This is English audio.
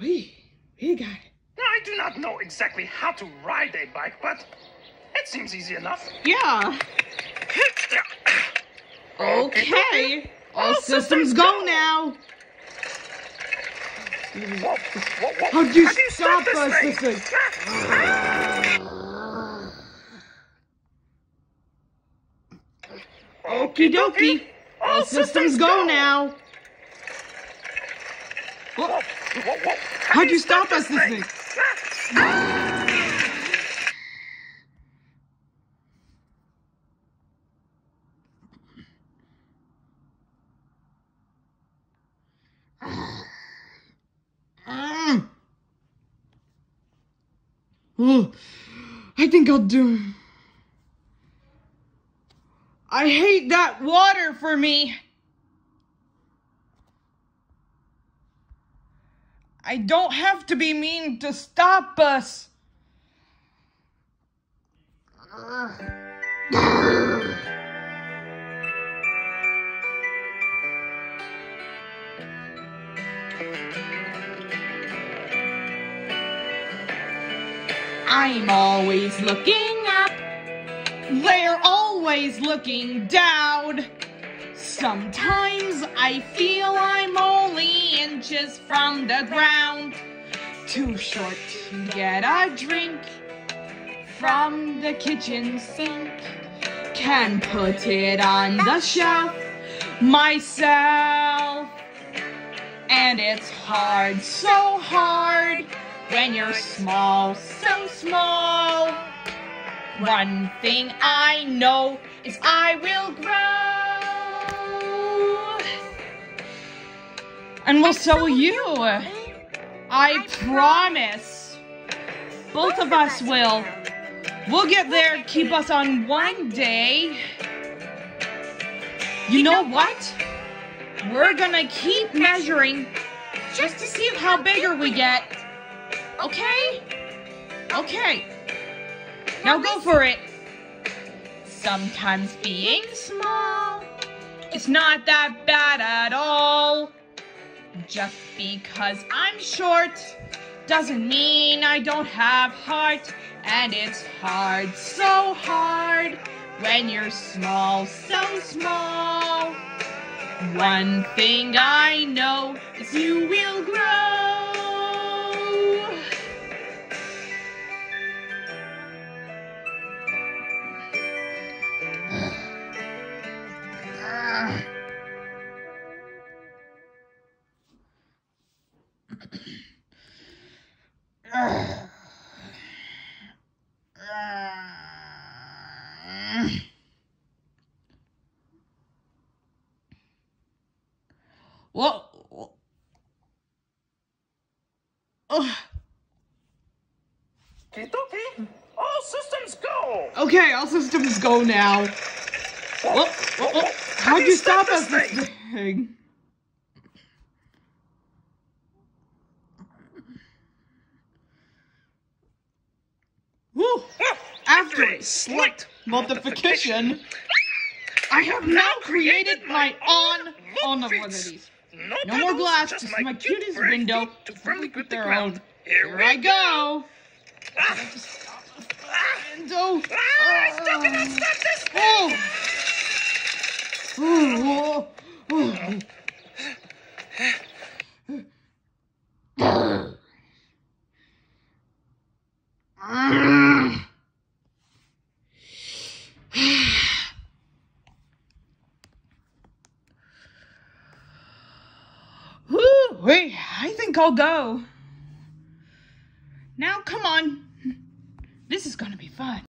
we, we got it. I do not know exactly how to ride a bike, but it seems easy enough. Yeah. Okay. All systems go now. Whoa, whoa, whoa. How'd you How do stop this us thing? this thing? Okie dokie. All systems go now. Whoa, oh. How'd you stop us this thing? Oh, I think I'll do. I hate that water for me. I don't have to be mean to stop us. I'm always looking up. They're always looking down. Sometimes I feel I'm only inches from the ground. Too short to get a drink from the kitchen sink. Can put it on the shelf myself. And it's hard, so hard when you're small, so small. One thing I know is I will grow. And will so you. I promise. Both of us will. We'll get there, keep us on one day. You know what? We're gonna keep measuring just to see how bigger we get. Okay? Okay. Now go for it. Sometimes being small is not that bad at all. Just because I'm short doesn't mean I don't have heart. And it's hard, so hard when you're small, so small. One thing I know is you will grow. Whoa. Ugh. Kidoki, all systems go. Okay, all systems go now. Whoa, whoa, whoa. How'd you stop us this thing? Woo! After a slight multiplication, I have now created my own on of one of these. No, No more pedals, glass, just just my my cute cutest window to firmly grip the their ground. own. Here, Here I go. Ah, Window. ah, I still cannot stop this thing. Oh. Oh, oh, oh. Wait, I think I'll go. Now, come on. This is gonna be fun.